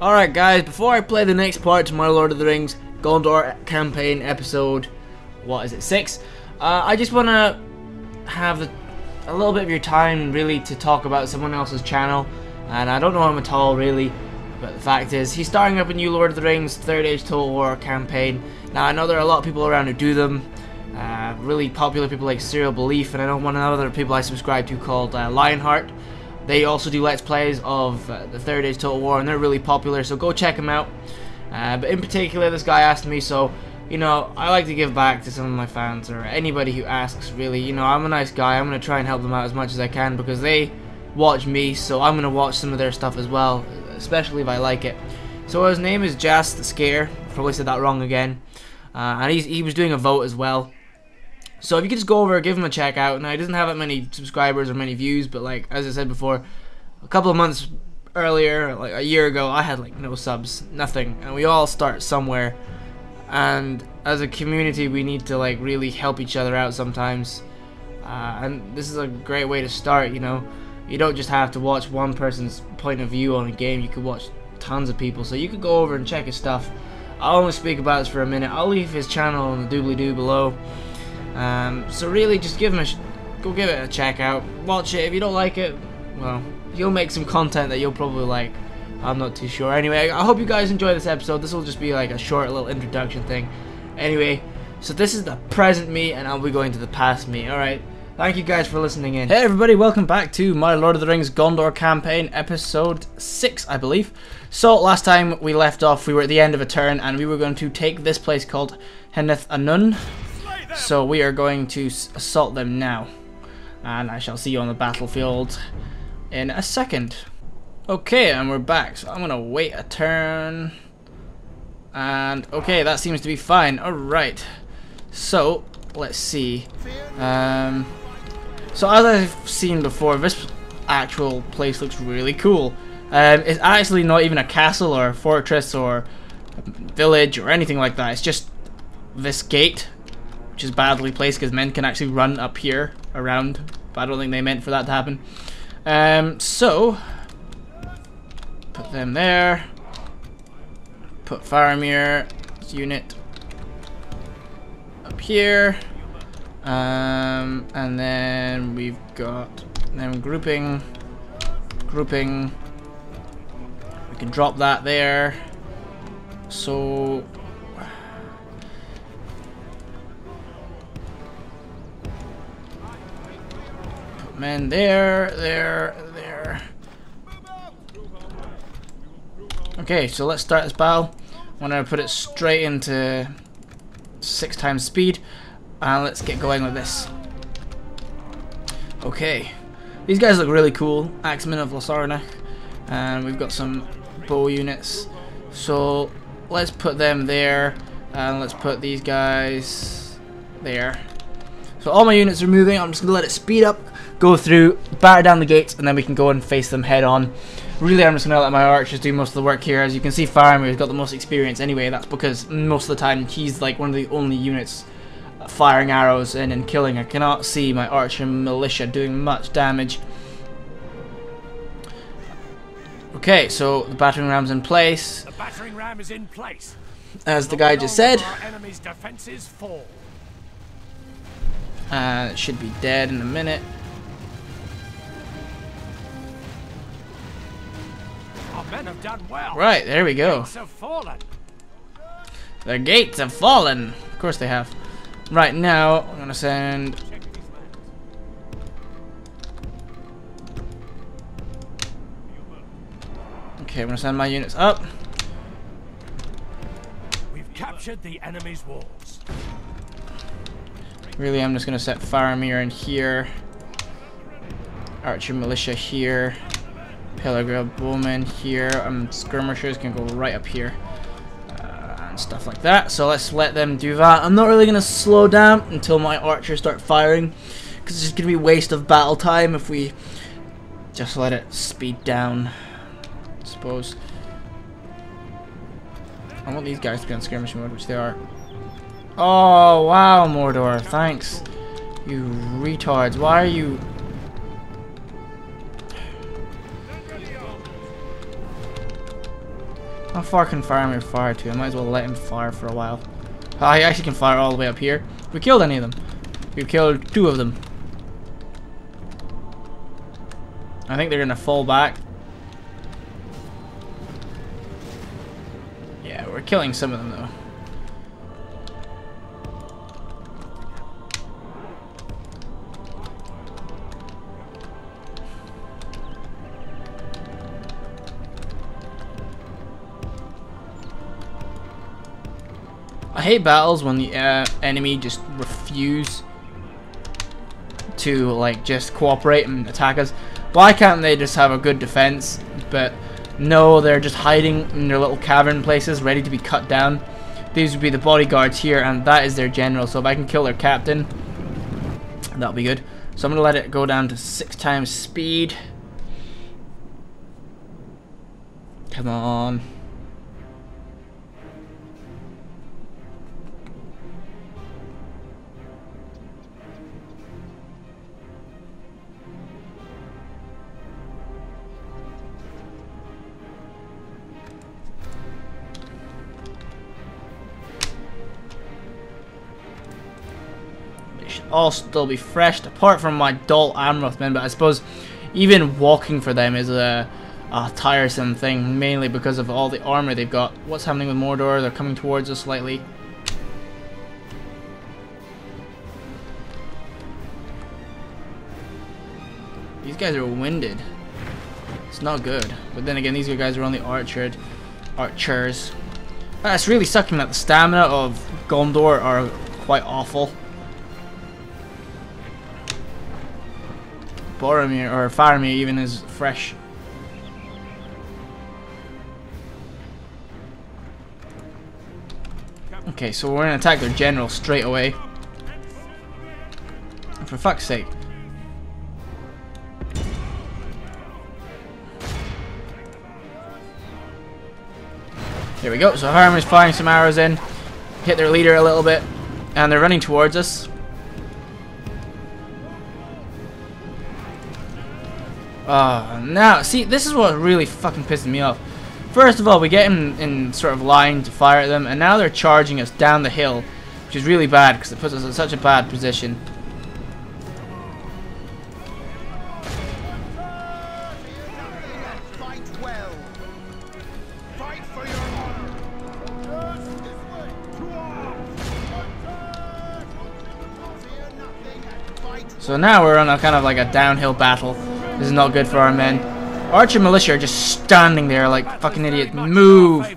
Alright guys, before I play the next part to my Lord of the Rings Gondor campaign episode, what is it, 6? Uh, I just want to have a, little bit of your time really to talk about someone else's channel, and I don't know him at all really, but the fact is, he's starting up a new Lord of the Rings Third Age Total War campaign. Now I know there are a lot of people around who do them, uh, really popular people like Serial Belief, and I know one of the other people I subscribe to called uh, Lionheart. They also do Let's Plays of uh, the Third Age Total War, and they're really popular, so go check them out. Uh, but in particular, this guy asked me, so, you know, I like to give back to some of my fans, or anybody who asks, really. You know, I'm a nice guy, I'm going to try and help them out as much as I can, because they watch me, so I'm going to watch some of their stuff as well, especially if I like it. So his name is Jas the Scare, probably said that wrong again, uh, and he was doing a vote as well. So if you could just go over, give him a check out. Now he doesn't have that many subscribers or many views, but like as I said before, a couple of months earlier, like a year ago, I had like no subs, nothing, and we all start somewhere. And as a community, we need to like really help each other out sometimes. Uh, and this is a great way to start. You know, you don't just have to watch one person's point of view on a game. You could watch tons of people. So you could go over and check his stuff. I'll only speak about this for a minute. I'll leave his channel in the doobly doo below. Um, so really, just give him a go give it a check out. Watch it. If you don't like it, well, he'll make some content that you'll probably like. I'm not too sure. Anyway, I hope you guys enjoy this episode. This will just be like a short little introduction thing. Anyway, so this is the present me, and I'll be going to the past me. All right. Thank you guys for listening in. Hey everybody, welcome back to my Lord of the Rings Gondor campaign, episode 6, I believe. So, last time we left off, we were at the end of a turn, and we were going to take this place called Henneth Annûn. So we are going to assault them now. And I shall see you on the battlefield in a second. Okay, and we're back. So I'm going to wait a turn. And, okay, that seems to be fine. Alright. So, let's see. Um, so as I've seen before, this actual place looks really cool. Um, it's actually not even a castle or a fortress or a village or anything like that. It's just this gate which is badly placed because men can actually run up here around, but I don't think they meant for that to happen. Um, so, put them there. Put Faramir unit up here. Um, and then we've got them grouping, grouping. We can drop that there. So Men there, there, there. Okay, so let's start this battle. I'm gonna put it straight into six times speed, and let's get going with this. Okay, these guys look really cool. Axemen of Lossarnach, and we've got some bow units. So let's put them there, and let's put these guys there. So all my units are moving. I'm just gonna let it speed up go through, batter down the gates, and then we can go and face them head on. Really, I'm just going to let my archers do most of the work here. As you can see, Faramir's got the most experience anyway. That's because most of the time he's like one of the only units firing arrows in and killing. I cannot see my archer militia doing much damage. Okay, so the battering ram's in place. The battering ram is in place. As the guy just said. Uh, it should be dead in a minute. men have done well. Right, there we go. Gates have fallen. The gates have fallen. Of course they have. Right now, I'm gonna send. Okay, I'm gonna send my units up. We've captured the enemy's walls. Really, I'm just gonna set Faramir in here. Archer militia here. Pillar Bowman here. Um, skirmishers can go right up here. Uh, and stuff like that. So let's let them do that. I'm not really going to slow down until my archers start firing. Because it's just going to be waste of battle time if we just let it speed down. I suppose. I want these guys to be on skirmish mode, which they are. Oh, wow, Mordor. Thanks. You retards. Why are you How far can Faramir fire to? I might as well let him fire for a while. Oh, he actually can fire all the way up here. We killed any of them. We killed two of them. I think they're gonna fall back. Yeah, we're killing some of them though. I hate battles when the uh, enemy just refuse to like just cooperate and attack us. Why can't they just have a good defense? But no, they're just hiding in their little cavern places, ready to be cut down. These would be the bodyguards here, and that is their general. So if I can kill their captain, that'll be good. So I'm gonna let it go down to six times speed. Come on. All still be fresh, apart from my Dol Amroth men. But I suppose even walking for them is a, a tiresome thing, mainly because of all the armor they've got. What's happening with Mordor? They're coming towards us slightly. These guys are winded. It's not good. But then again, these guys are only archered, archers. That's really sucking that the stamina of Gondor are quite awful. Boromir or Faramir even is fresh. Okay, so we're gonna attack their general straight away. For fuck's sake. There we go. So Faramir's firing some arrows in. Hit their leader a little bit. And they're running towards us. Uh, now, see, this is what really fucking pisses me off. First of all, we get in, in sort of line to fire at them, and now they're charging us down the hill, which is really bad because it puts us in such a bad position. So now we're on a kind of like a downhill battle. This is not good for our men. Archer militia are just standing there like fucking idiots. Move!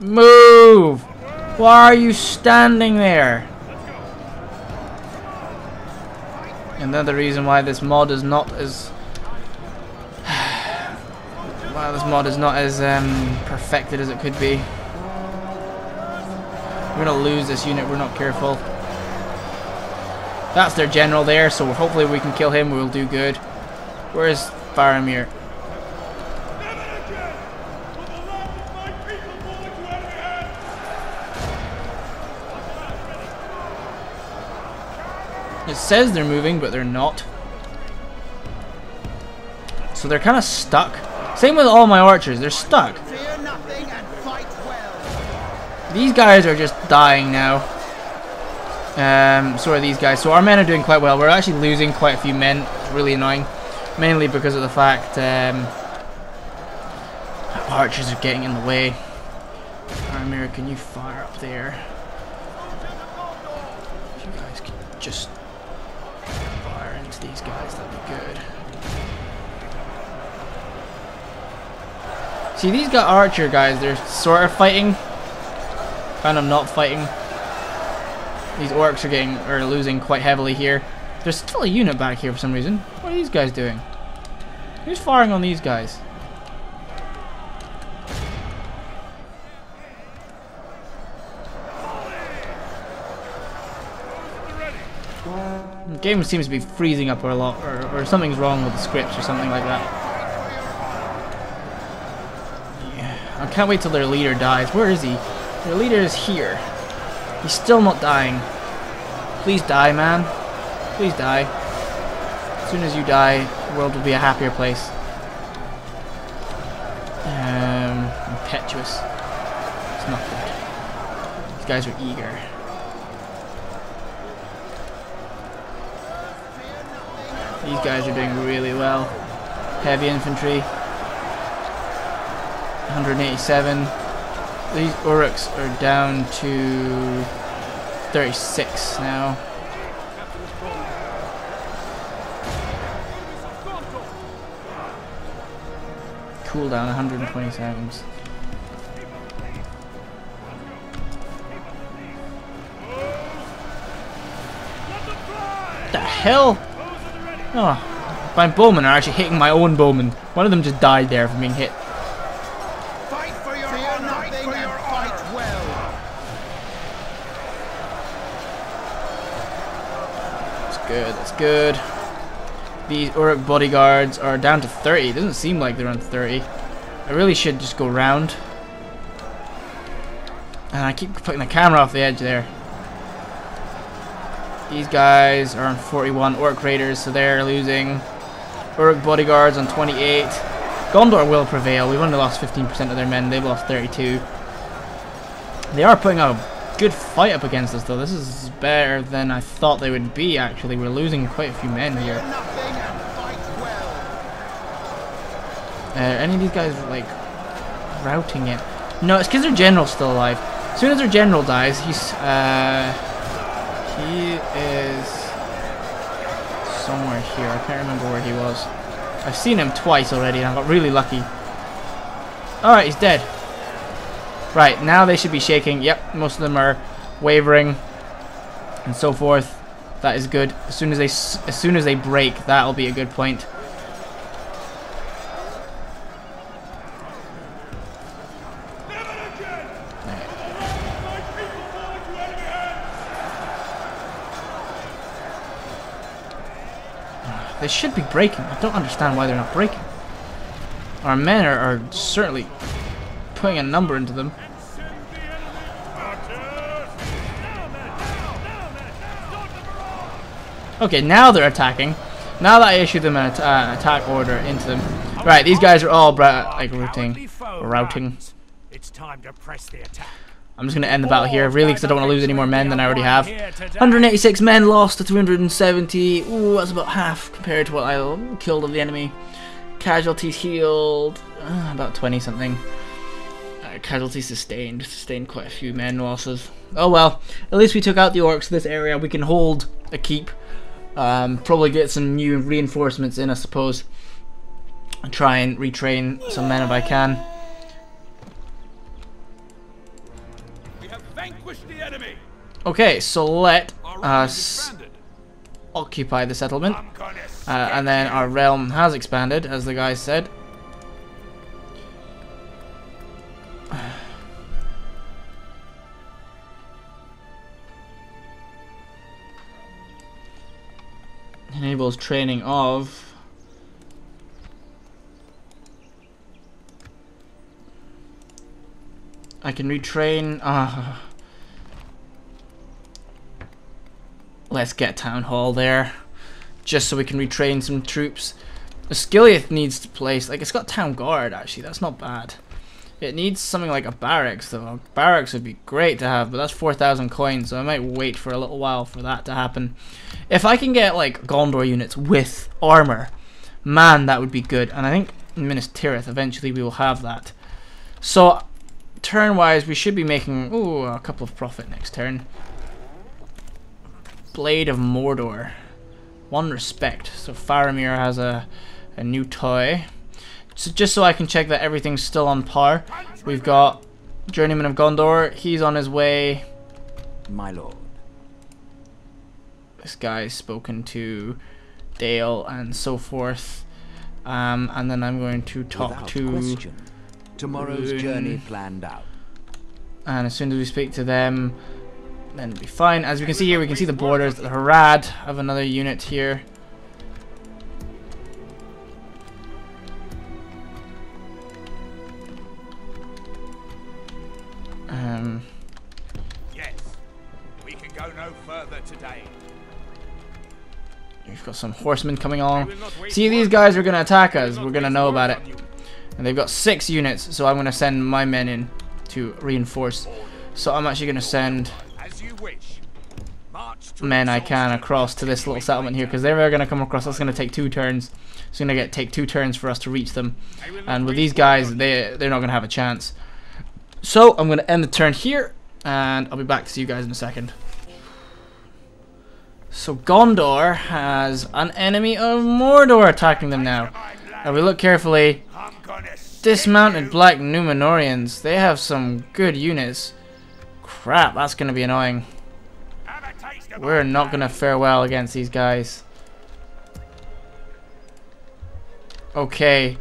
Move! Why are you standing there? Another reason why this mod is not as why this mod is not as um, perfected as it could be. We're gonna lose this unit. We're not careful. That's their general there, so hopefully we can kill him. We'll do good. Where's Faramir? It says they're moving, but they're not. So they're kind of stuck. Same with all my archers. They're stuck. These guys are just dying now. Um, so are these guys. So our men are doing quite well. We're actually losing quite a few men. Really annoying. Mainly because of the fact um, archers are getting in the way. Faramir, can you fire up there? If you guys could just fire into these guys, that'd be good. See, these got archer guys, they're sort of fighting. Kind of not fighting. These orcs are getting are losing quite heavily here. There's still a unit back here for some reason. What are these guys doing? Who's firing on these guys? The game seems to be freezing up a lot, or, or something's wrong with the scripts or something like that. Yeah, I can't wait till their leader dies. Where is he? Their leader is here. He's still not dying. Please die, man. Please die. As soon as you die, the world will be a happier place. Um, impetuous. It's not good. These guys are eager. These guys are doing really well. Heavy infantry. 187. These Uruks are down to 36 now. Cooldown 120 seconds. What The hell? Oh, my bowmen are actually hitting my own bowmen. One of them just died there from being hit. Good, that's good. These Uruk bodyguards are down to 30. It doesn't seem like they're on 30. I really should just go round. And I keep putting the camera off the edge there. These guys are on 41 Orc Raiders, so they're losing. Uruk bodyguards on 28. Gondor will prevail. We've only lost 15% of their men. They've lost 32. They are putting a good fight up against us, though. This is better than I thought they would be, actually. We're losing quite a few men here. Uh, any of these guys like routing it? No, it's because their general's still alive. As soon as their general dies, he's uh, he is somewhere here. I can't remember where he was. I've seen him twice already, and I got really lucky. All right, he's dead. Right now they should be shaking. Yep, most of them are wavering and so forth. That is good. As soon as they as soon as they break, that'll be a good point. They should be breaking. I don't understand why they're not breaking. Our men are, are certainly putting a number into them. Okay, now they're attacking. Now that I issue them an at uh, attack order into them. Right, these guys are all like routing. Routing. It's time to press the attack. I'm just going to end the battle here, really, because I don't want to lose any more men than I already have. 186 men lost to 270. Ooh, that's about half compared to what I killed of the enemy. Casualties healed, uh, about 20 something. Casualties sustained, sustained quite a few men losses. Oh well, at least we took out the orcs this area. We can hold a keep. Um, probably get some new reinforcements in, I suppose. And try and retrain some men if I can. We have vanquished the enemy. Okay, so let us occupy the settlement. Uh, and then our realm has expanded, as the guy said. Training of I can retrain uh, Let's get town hall there just so we can retrain some troops. The Skiliath needs to place, like it's got town guard actually, that's not bad. It needs something like a barracks though. Barracks would be great to have, but that's 4,000 coins, so I might wait for a little while for that to happen. If I can get like Gondor units with armor, man, that would be good. And I think in Minas Tirith, eventually we will have that. So, turn-wise, we should be making ooh, a couple of profit next turn. Blade of Mordor. One respect. So Faramir has a, a new toy. So just so I can check that everything's still on par, we've got Journeyman of Gondor. He's on his way. My lord. This guy's spoken to Dale and so forth. Um, and then I'm going to talk Without to. question. Tomorrow's Rhun. journey planned out. And as soon as we speak to them, then it'll be fine. As we can see here, we can see the borders. The Harad have another unit here. Some horsemen coming along. See, these guys are gonna attack us. We're gonna know about it. And they've got six units, so I'm going to send my men in to reinforce. So I'm actually going to send As you wish. March to men I can across to this little settlement here because they're going to come across. That's going to take two turns. It's going to get take two turns for us to reach them. And with these guys, they they're not going to have a chance. So I'm going to end the turn here, and I'll be back to see you guys in a second. So Gondor has an enemy of Mordor attacking them now. Now we look carefully. Dismounted. Black Numenoreans. They have some good units. Crap, that's going to be annoying. We're not going to fare well against these guys. Okay.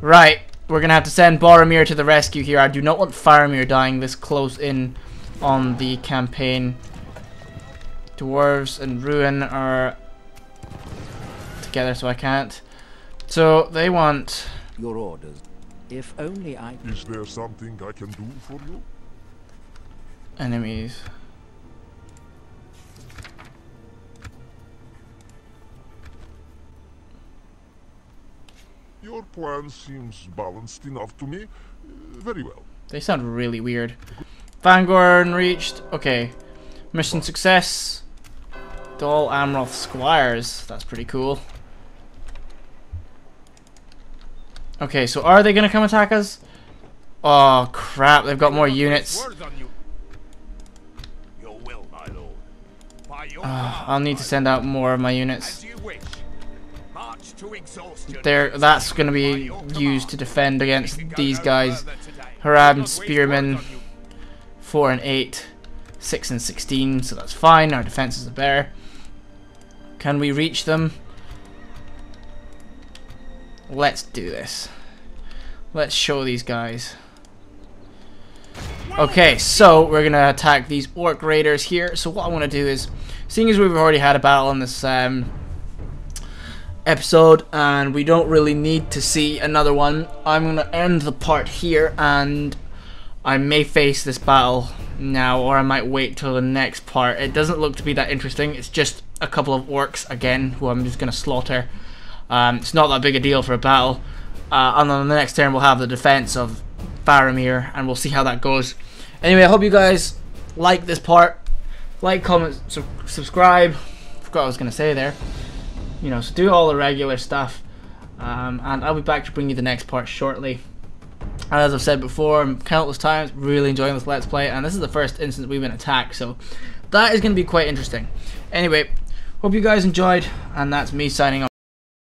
Right. We're going to have to send Boromir to the rescue here. I do not want Faramir dying this close in on the campaign. Dwarves and Rhun are together, so I can't. So they want... Your orders. If only I... Is there something I can do for you? enemies. Your plan seems balanced enough to me. Uh, very well. They sound really weird. Fangorn reached. Okay. Mission success. Dol Amroth Squires. That's pretty cool. Okay, so are they gonna come attack us? Oh crap, they've got more units. Uh, I'll need to send out more of my units. To. There, that's gonna be used to defend against these guys. Haram Spearmen. words on you. 4 and 8, 6 and 16, so that's fine. Our defenses are better. Can we reach them? Let's do this. Let's show these guys. Okay, so we're gonna attack these orc raiders here. So what I want to do is, seeing as we've already had a battle on this um, episode, and we don't really need to see another one, I'm gonna end the part here, and I may face this battle now, or I might wait till the next part. It doesn't look to be that interesting. It's just a couple of orcs again, who I'm just gonna slaughter. Um, it's not that big a deal for a battle. Uh, and on the next turn, we'll have the defense of Faramir, and we'll see how that goes. Anyway, I hope you guys like this part. Like, comment, su- subscribe. Forgot I was gonna say there. You know, so do all the regular stuff. Um, and I'll be back to bring you the next part shortly. And as I've said before, countless times, really enjoying this Let's Play, and this is the first instance we've been attacked, so that is going to be quite interesting. Anyway, hope you guys enjoyed, and that's me signing off.